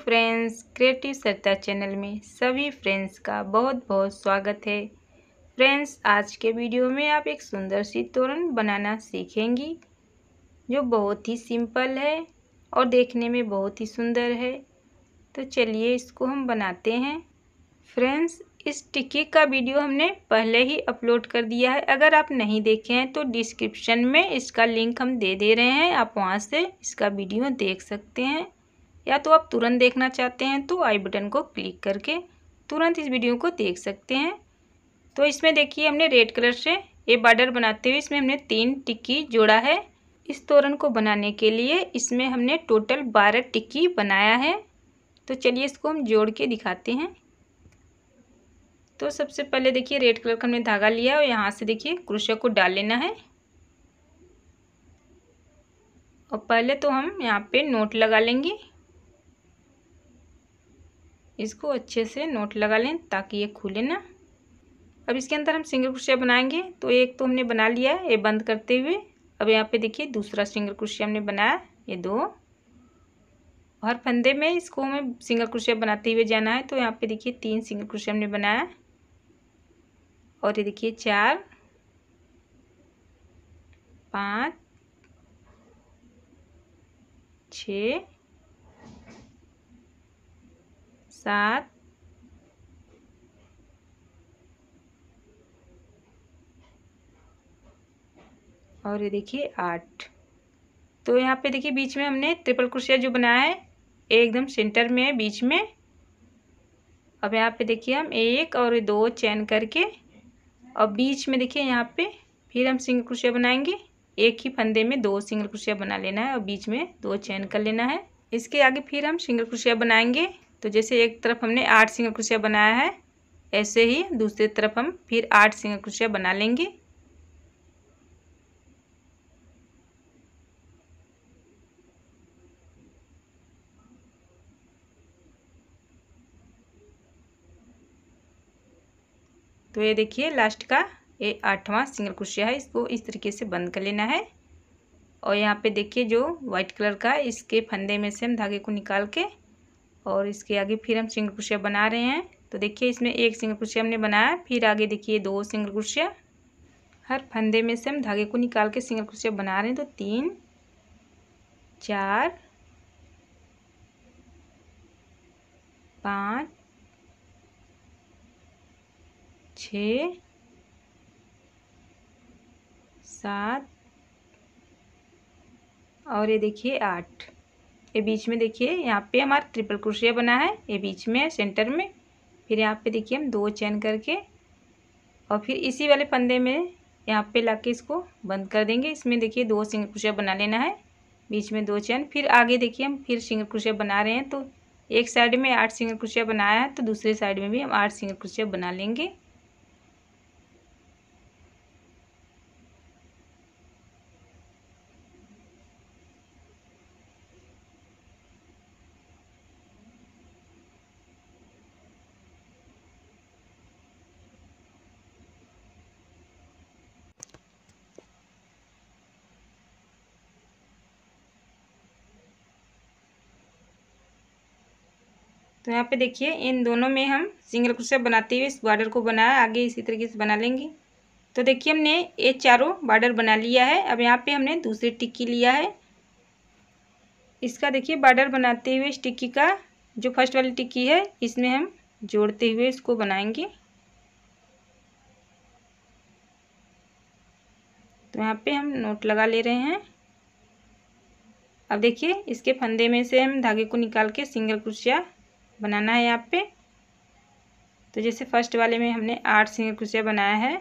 Friends creative सरता channel में सभी फ्रेंड्स का बहुत बहुत स्वागत है। फ्रेंड्स आज के वीडियो में आप एक सुंदर सी तोरण बनाना सीखेंगी, जो बहुत ही सिंपल है और देखने में बहुत ही सुंदर है। तो चलिए इसको हम बनाते हैं। फ्रेंड्स इस टिक्की का वीडियो हमने पहले ही अपलोड कर दिया है। अगर आप नहीं देखे हैं तो डिस्क्रिप्शन में इसका लिंक हम दे दे रहे हैं। आप वहाँ से इसका वीडियो देख सकते हैं। या तो आप तुरंत देखना चाहते हैं तो आई बटन को क्लिक करके तुरंत इस वीडियो को देख सकते हैं। तो इसमें देखिए हमने रेड कलर से ये बॉर्डर बनाते हुए इसमें हमने तीन टिक्की जोड़ा है। इस तोरण को बनाने के लिए इसमें हमने टोटल बारह टिक्की बनाया है। तो चलिए इसको हम जोड़ के दिखाते हैं। तो सबसे पहले देखिए रेड कलर का हमने धागा लिया और यहाँ से देखिए क्रोशिया को डाल लेना है। और पहले तो हम यहाँ पे नोट लगा लेंगे। इसको अच्छे से नोट लगा लें ताकि ये खुले ना। अब इसके अंदर हम सिंगल क्रोशिया बनाएँगे तो एक तो हमने बना लिया है, ये बंद करते हुए। अब यहाँ पे देखिए, दूसरा सिंगल क्रोशिया हमने बनाया, ये दो। हर फंदे में इसको हमें सिंगल क्रोशिया बनाते हुए जाना है तो यहाँ पे देखिए, तीन सिंगल क्रोशिया हमने बनाया। और ये देखिए, चार, पाँच, छ सात और ये देखिए आठ। तो यहाँ पे देखिए बीच में हमने ट्रिपल क्रोशिया जो बनाया है, एकदम सेंटर में है, बीच में। अब यहाँ पे देखिए हम एक और दो चैन करके, और बीच में देखिए यहाँ पे फिर हम सिंगल क्रोशिया बनाएँगे। एक ही फंदे में दो सिंगल क्रोशिया बना लेना है और बीच में दो चैन कर लेना है। इसके आगे फिर हम सिंगल क्रोशिया बनाएँगे। तो जैसे एक तरफ़ हमने आठ सिंगल क्रोशिया बनाया है, ऐसे ही दूसरी तरफ़ हम फिर आठ सिंगल क्रोशिया बना लेंगे। तो ये देखिए लास्ट का ये आठवां सिंगल क्रोशिया है, इसको इस तरीके से बंद कर लेना है। और यहाँ पे देखिए जो वाइट कलर का इसके फंदे में से हम धागे को निकाल के और इसके आगे फिर हम सिंगल क्रोशिया बना रहे हैं। तो देखिए, इसमें एक सिंगल क्रोशिया हमने बनाया। फिर आगे देखिए, दो सिंगल क्रोशिया। हर फंदे में से हम धागे को निकाल के सिंगल क्रोशिया बना रहे हैं। तो तीन, चार, पाँच, छ, सात और ये देखिए, आठ। ये बीच में देखिए, यहाँ पे हमारा ट्रिपल क्रोशिया बना है, ये बीच में सेंटर में। फिर यहाँ पे देखिए, हम दो चैन करके, और फिर इसी वाले फंदे में यहाँ पे लाके इसको बंद कर देंगे। इसमें देखिए, दो सिंगल क्रोशिया बना लेना है, बीच में दो चैन फिर आगे देखिए, हम फिर सिंगल क्रोशिया बना रहे हैं तो एक साइड में आठ सिंगल क्रोशिया बनाया है तो दूसरे साइड में भी हम आठ सिंगल क्रोशिया बना लेंगे। तो यहाँ पे देखिए, इन दोनों में हम सिंगल क्रोशिया बनाते हुए इस बॉर्डर को बनाया आगे इसी तरीके से बना लेंगे। तो देखिए, हमने ये चारों बॉर्डर बना लिया है। अब यहाँ पे हमने दूसरी टिक्की लिया है। इसका देखिए बॉर्डर बनाते हुए इस टिक्की का जो फ़र्स्ट वाली टिक्की है, इसमें हम जोड़ते हुए इसको बनाएँगे। तो यहाँ पे हम नोट लगा ले रहे हैं। अब देखिए, इसके फंदे में से हम धागे को निकाल के सिंगल क्रोशिया बनाना है यहाँ पे। तो जैसे फ़र्स्ट वाले में हमने आठ सिंगल क्रोशिया बनाया है,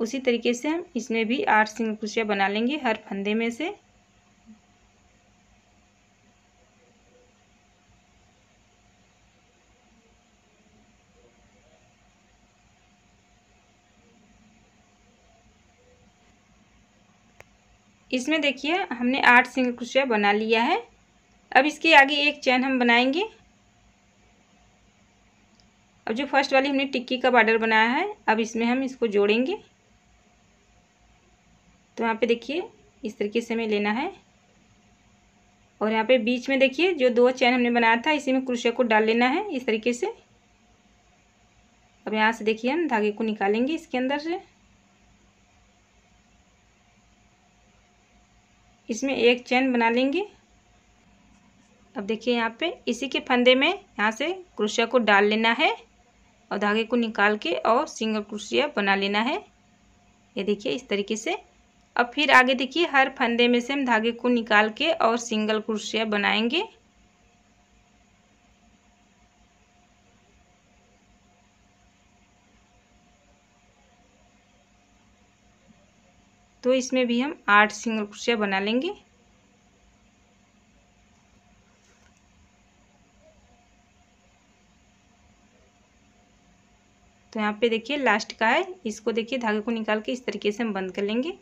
उसी तरीके से हम इसमें भी आठ सिंगल क्रोशिया बना लेंगे हर फंदे में से। इसमें देखिए हमने आठ सिंगल क्रोशिया बना लिया है। अब इसके आगे एक चैन हम बनाएँगे। अब जो फ़र्स्ट वाली हमने टिक्की का बॉर्डर बनाया है, अब इसमें हम इसको जोड़ेंगे। तो यहाँ पे देखिए, इस तरीके से हमें लेना है। और यहाँ पे बीच में देखिए, जो दो चैन हमने बनाया था, इसी में क्रोशिया को डाल लेना है, इस तरीके से। अब यहाँ से देखिए, हम धागे को निकालेंगे इसके अंदर से। इसमें एक चैन बना लेंगे। अब देखिए यहाँ पे, इसी के फंदे में यहाँ से क्रोशिया को डाल लेना है। और धागे को निकाल के और सिंगल क्रोशिया बना लेना है। ये देखिए, इस तरीके से। अब फिर आगे देखिए, हर फंदे में से हम धागे को निकाल के और सिंगल क्रोशिया बनाएँगे। तो इसमें भी हम आठ सिंगल क्रोशिया बना लेंगे। तो यहाँ पे देखिए लास्ट का है। इसको देखिए, धागे को निकाल के इस तरीके से हम बंद कर लेंगे।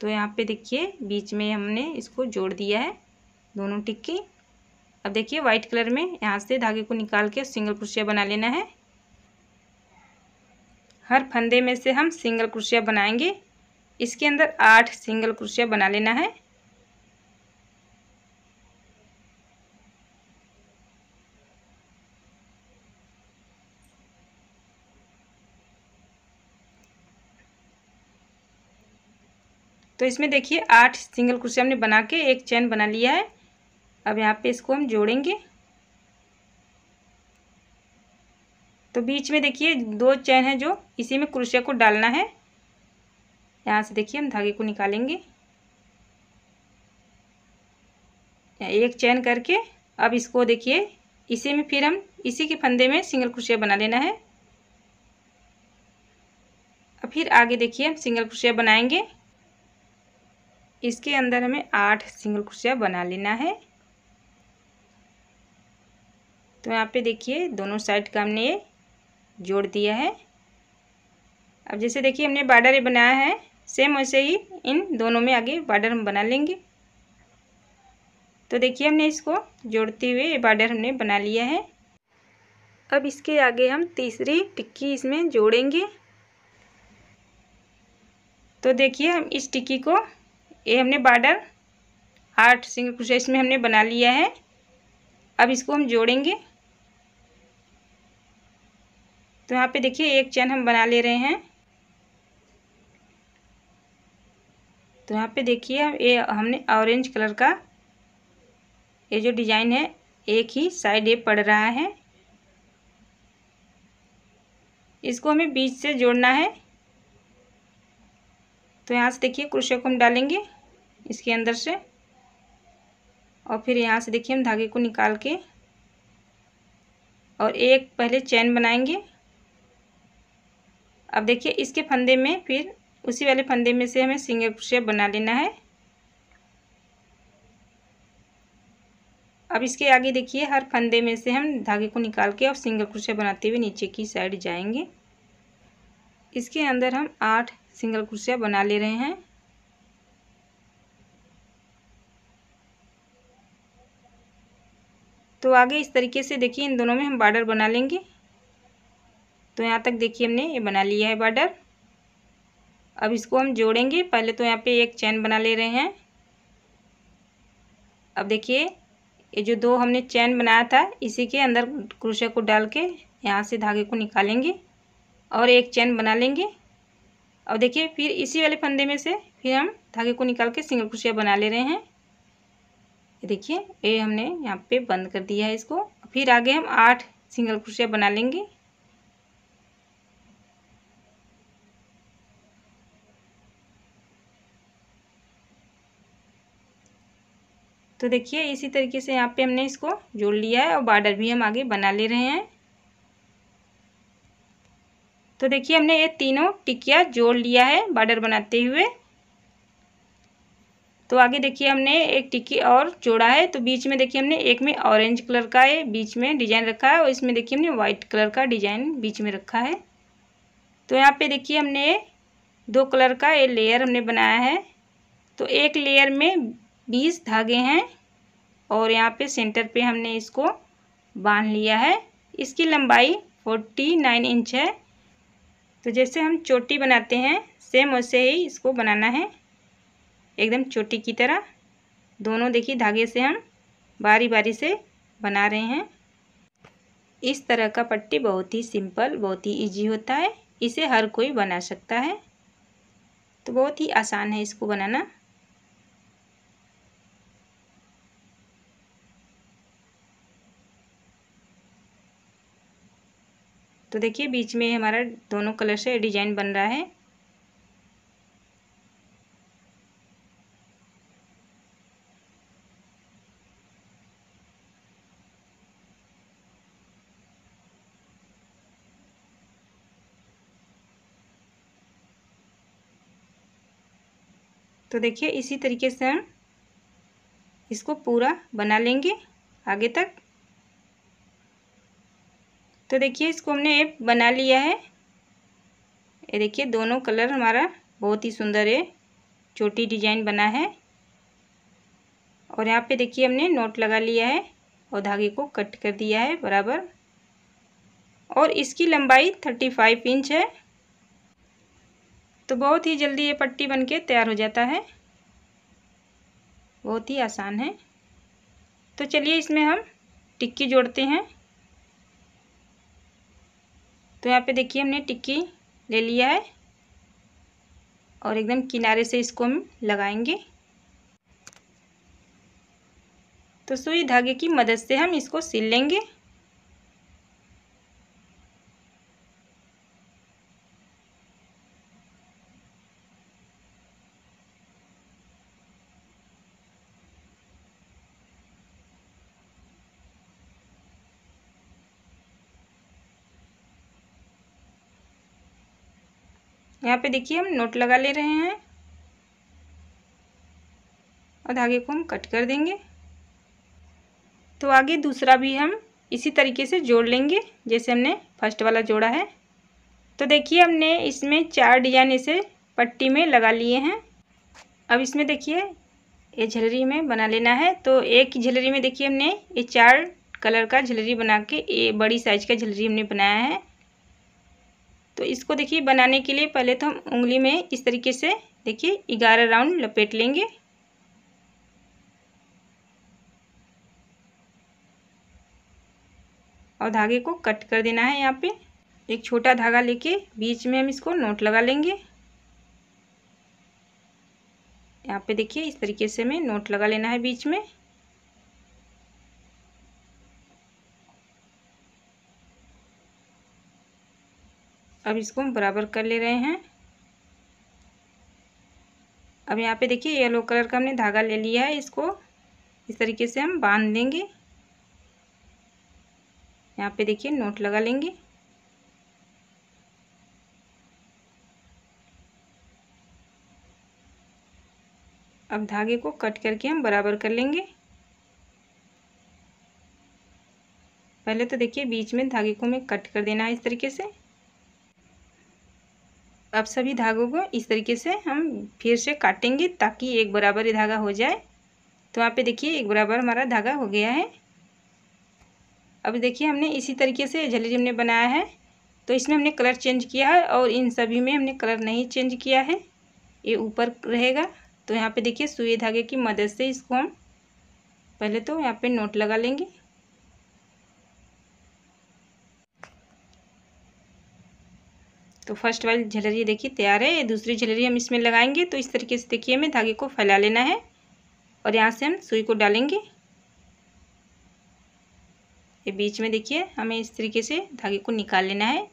तो यहाँ पे देखिए, बीच में हमने इसको जोड़ दिया है, दोनों टिक्की। अब देखिए वाइट कलर में यहाँ से धागे को निकाल के सिंगल क्रोशिया बना लेना है। हर फंदे में से हम सिंगल क्रोशिया बनाएँगे। इसके अंदर आठ सिंगल क्रोशिया बना लेना है। तो इसमें देखिए, आठ सिंगल क्रोशिया हमने बना के एक चैन बना लिया है। अब यहाँ पे इसको हम जोड़ेंगे। तो बीच में देखिए, दो चैन है जो, इसी में क्रोशिया को डालना है। यहाँ से देखिए, हम धागे को निकालेंगे। एक चैन करके, अब इसको देखिए, इसी में फिर हम, इसी के फंदे में सिंगल क्रोशिया बना लेना है। अब फिर आगे देखिए, हम सिंगल क्रोशिया बनाएँगे। इसके अंदर हमें आठ सिंगल क्रोशिया बना लेना है। तो यहाँ पे देखिए, दोनों साइड का हमने ये जोड़ दिया है। अब जैसे देखिए, हमने बार्डर बनाया है, सेम वैसे ही इन दोनों में आगे बार्डर हम बना लेंगे। तो देखिए, हमने इसको जोड़ते हुए ये बार्डर हमने बना लिया है। अब इसके आगे हम तीसरी टिक्की इसमें जोड़ेंगे। तो देखिए, हम इस टिक्की को ये हमने बार्डर आठ सिंगल क्रोशिया इसमें हमने बना लिया है। अब इसको हम जोड़ेंगे। तो यहाँ पे देखिए, एक चैन हम बना ले रहे हैं। तो यहाँ पे देखिए, ये हमने ऑरेंज कलर का ये जो डिज़ाइन है, एक ही साइड ये पड़ रहा है। इसको हमें बीच से जोड़ना है। तो यहाँ से देखिए क्रोशिया को हम डालेंगे इसके अंदर से। और फिर यहाँ से देखिए हम धागे को निकाल के और एक पहले चैन बनाएँगे। अब देखिए इसके फंदे में फिर उसी वाले फंदे में से हमें सिंगल क्रोशिया बना लेना है। अब इसके आगे देखिए हर फंदे में से हम धागे को निकाल के और सिंगल क्रोशिया बनाते हुए नीचे की साइड जाएँगे। इसके अंदर हम आठ सिंगल क्रोशिया बना ले रहे हैं। तो आगे इस तरीके से देखिए, इन दोनों में हम बार्डर बना लेंगे। तो यहाँ तक देखिए हमने ये बना लिया है बार्डर। अब इसको हम जोड़ेंगे। पहले तो यहाँ पे एक चैन बना ले रहे हैं। अब देखिए, ये जो दो हमने चैन बनाया था, इसी के अंदर क्रोशिया को डाल के यहाँ से धागे को निकालेंगे और एक चैन बना लेंगे। और देखिए, फिर इसी वाले फंदे में से फिर हम धागे को निकाल के सिंगल क्रोशिया बना ले रहे हैं। देखिए, ये हमने यहाँ पे बंद कर दिया है इसको। फिर आगे हम आठ सिंगल क्रोशिया बना लेंगे। तो देखिए, इसी तरीके से यहाँ पे हमने इसको जोड़ लिया है और बॉर्डर भी हम आगे बना ले रहे हैं। तो देखिए, हमने ये तीनों टिकिया जोड़ लिया है बॉर्डर बनाते हुए। तो आगे देखिए, हमने एक टिक्की और जोड़ा है। तो बीच में देखिए, हमने एक में ऑरेंज कलर का है, बीच में डिज़ाइन रखा है, और इसमें देखिए, हमने वाइट कलर का डिज़ाइन बीच में रखा है। तो यहाँ पे देखिए, हमने दो कलर का ये लेयर हमने बनाया है। तो एक लेयर में बीस धागे हैं, और यहाँ पे सेंटर पे हमने इसको बाँध लिया है। इसकी लंबाई फोर्टी नाइन इंच है। तो जैसे हम चोटी बनाते हैं सेम वैसे ही इसको बनाना है। एकदम चोटी की तरह। दोनों देखिए धागे से हम बारी बारी से बना रहे हैं। इस तरह का पट्टी बहुत ही सिंपल बहुत ही इजी होता है। इसे हर कोई बना सकता है। तो बहुत ही आसान है इसको बनाना। तो देखिए, बीच में हमारा दोनों कलर से डिज़ाइन बन रहा है। तो देखिए, इसी तरीके से हम इसको पूरा बना लेंगे आगे तक। तो देखिए, इसको हमने बना लिया है। ये देखिए, दोनों कलर हमारा बहुत ही सुंदर है। छोटी डिज़ाइन बना है। और यहाँ पे देखिए, हमने नोट लगा लिया है और धागे को कट कर दिया है, बराबर। और इसकी लंबाई थर्टी फाइव इंच है। तो बहुत ही जल्दी ये पट्टी बनके तैयार हो जाता है। बहुत ही आसान है। तो चलिए, इसमें हम टिक्की जोड़ते हैं। तो यहाँ पे देखिए हमने टिक्की ले लिया है और एकदम किनारे से इसको हम लगाएँगे। तो सुई धागे की मदद से हम इसको सिल लेंगे। यहाँ पे देखिए, हम नोट लगा ले रहे हैं। और धागे को हम कट कर देंगे। तो आगे दूसरा भी हम इसी तरीके से जोड़ लेंगे, जैसे हमने फ़र्स्ट वाला जोड़ा है। तो देखिए, हमने इसमें चार डिज़ाइन इसे पट्टी में लगा लिए हैं। अब इसमें देखिए, ये झलरी में बना लेना है। तो एक झलरी में देखिए, हमने ये चार कलर का झलरी बना के, ये बड़ी साइज़ का झलरी हमने बनाया है। तो इसको देखिए, बनाने के लिए पहले तो हम उंगली में इस तरीके से देखिए, ग्यारह राउंड लपेट लेंगे। और धागे को कट कर देना है यहाँ पे। एक छोटा धागा लेके बीच में हम इसको नोट लगा लेंगे। यहाँ पे देखिए, इस तरीके से हमें नोट लगा लेना है बीच में। अब इसको हम बराबर कर ले रहे हैं। अब यहाँ पे देखिए येलो कलर का हमने धागा ले लिया है इसको। इस तरीके से हम बाँध देंगे। यहाँ पे देखिए नोट लगा लेंगे। अब धागे को कट करके हम बराबर कर लेंगे। पहले तो देखिए बीच में धागे को हमें कट कर देना है इस तरीके से। अब सभी धागों को इस तरीके से हम फिर से काटेंगे ताकि एक बराबर ही धागा हो जाए। तो यहाँ पे देखिए, एक बराबर हमारा धागा हो गया है। अब देखिए, हमने इसी तरीके से झलरी हमने बनाया है। तो इसमें हमने कलर चेंज किया है और इन सभी में हमने कलर नहीं चेंज किया है। ये ऊपर रहेगा। तो यहाँ पे देखिए, सुई धागे की मदद से इसको हम पहले तो यहाँ पे नोट लगा लेंगे। तो फ़र्स्ट वाली झलरी देखिए, तैयार है। दूसरी झलरी हम इसमें लगाएँगे। तो इस तरीके से देखिए, हमें धागे को फैला लेना है। और यहाँ से हम सुई को डालेंगे। ये बीच में देखिए, हमें इस तरीके से धागे को निकाल लेना है।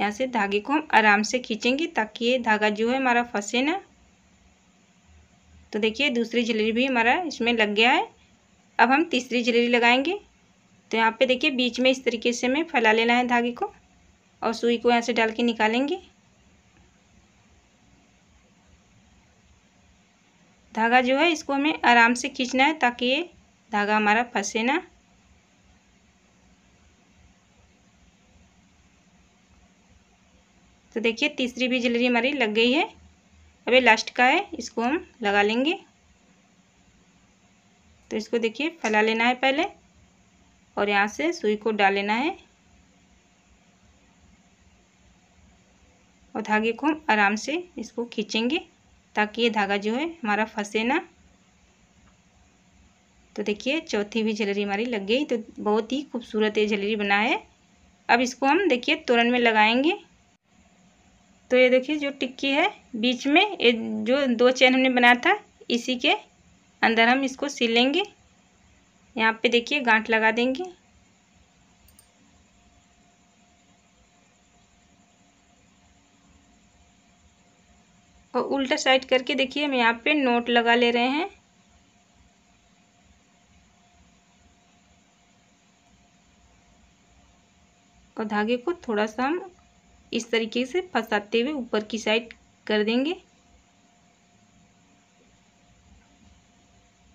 यहाँ से धागे को हम आराम से खींचेंगे ताकि ये धागा जो है हमारा फंसे ना। तो देखिए, दूसरी झलरी भी हमारा इसमें लग गया है। अब हम तीसरी झलरी लगाएँगे। तो यहाँ पे देखिए, बीच में इस तरीके से हमें फैला लेना है धागे को। और सुई को यहाँ से डाल के निकालेंगे। धागा जो है, इसको हमें आराम से खींचना है ताकि ये धागा हमारा फंसे ना। तो देखिए, तीसरी भी ज्वेलरी हमारी लग गई है। अब ये लास्ट का है, इसको हम लगा लेंगे। तो इसको देखिए, फैला लेना है पहले और यहाँ से सुई को डाल लेना है। और धागे को आराम से इसको खींचेंगे ताकि ये धागा जो है हमारा फंसे ना। तो देखिए, चौथी भी झलरी हमारी लग गई तो बहुत ही खूबसूरत ये झलरी बना है। अब इसको हम देखिए, तोरण में लगाएँगे। तो ये देखिए, जो टिक्की है, बीच में ये जो दो चैन हमने बनाया था, इसी के अंदर हम इसको सिलेंगे यहाँ पे देखिए, गांठ लगा देंगे। और उल्टा साइड करके देखिए, हम यहाँ पे नोट लगा ले रहे हैं। और धागे को थोड़ा सा हम इस तरीके से फंसाते हुए ऊपर की साइड कर देंगे।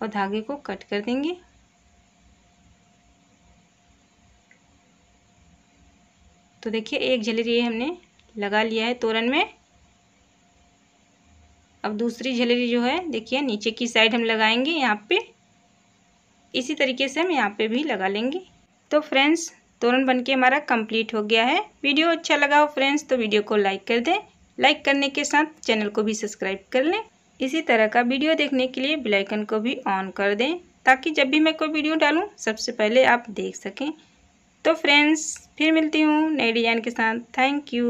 और धागे को कट कर देंगे। तो देखिए, एक झलरी हमने लगा लिया है तोरण में। अब दूसरी झलरी जो है, देखिए, नीचे की साइड हम लगाएँगे यहाँ पे। इसी तरीके से हम यहाँ पे भी लगा लेंगे। तो फ्रेंड्स तोरण बनके हमारा कंप्लीट हो गया है। वीडियो अच्छा लगा हो फ्रेंड्स तो वीडियो को लाइक कर दें। लाइक करने के साथ चैनल को भी सब्सक्राइब कर लें। इसी तरह का वीडियो देखने के लिए बेलाइकन को भी ऑन कर दें, ताकि जब भी मैं कोई वीडियो डालूँ, सबसे पहले आप देख सकें। तो फ्रेंड्स फिर मिलती हूँ नई डिज़ाइन के साथ। Thank you